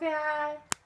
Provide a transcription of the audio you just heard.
OK 啊。